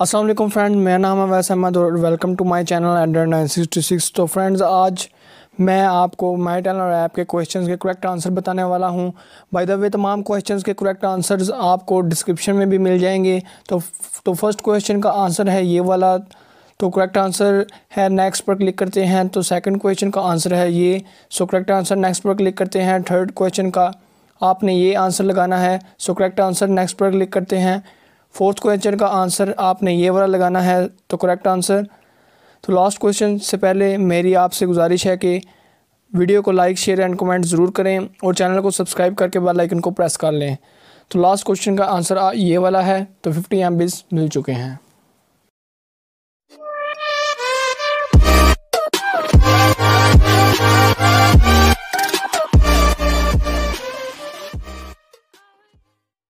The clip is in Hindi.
असलम फ्रेंड मेरा नाम है वैस अहमद और welcome to my channel ender nine sixty six तो फ्रेंड्स आज मैं आपको माई चैनल और ऐप के क्वेश्चंस के करेक्ट आंसर बताने वाला हूँ। बाय द वे तमाम क्वेश्चंस के करेक्ट आंसर्स आपको डिस्क्रिप्शन में भी मिल जाएँगे। तो तो फ़र्स्ट क्वेश्चन का आंसर है ये वाला। तो करेक्ट आंसर है नेक्स्ट पर क्लिक करते हैं। तो सेकंड क्वेश्चन का आंसर है ये। सो करेक्ट आंसर नेक्स्ट पर क्लिक करते हैं। थर्ड क्वेश्चन का आपने ये आंसर लगाना है। सो करेक्ट आंसर नेक्स्ट पर क्लिक करते हैं। फोर्थ क्वेश्चन का आंसर आपने ये वाला लगाना है तो करेक्ट आंसर तो लास्ट क्वेश्चन से पहले मेरी आपसे गुजारिश है कि वीडियो को लाइक शेयर एंड कमेंट ज़रूर करें और चैनल को सब्सक्राइब करके बेल आइकन को प्रेस कर लें। तो लास्ट क्वेश्चन का आंसर ये वाला है तो फिफ्टी एम मिल चुके हैं।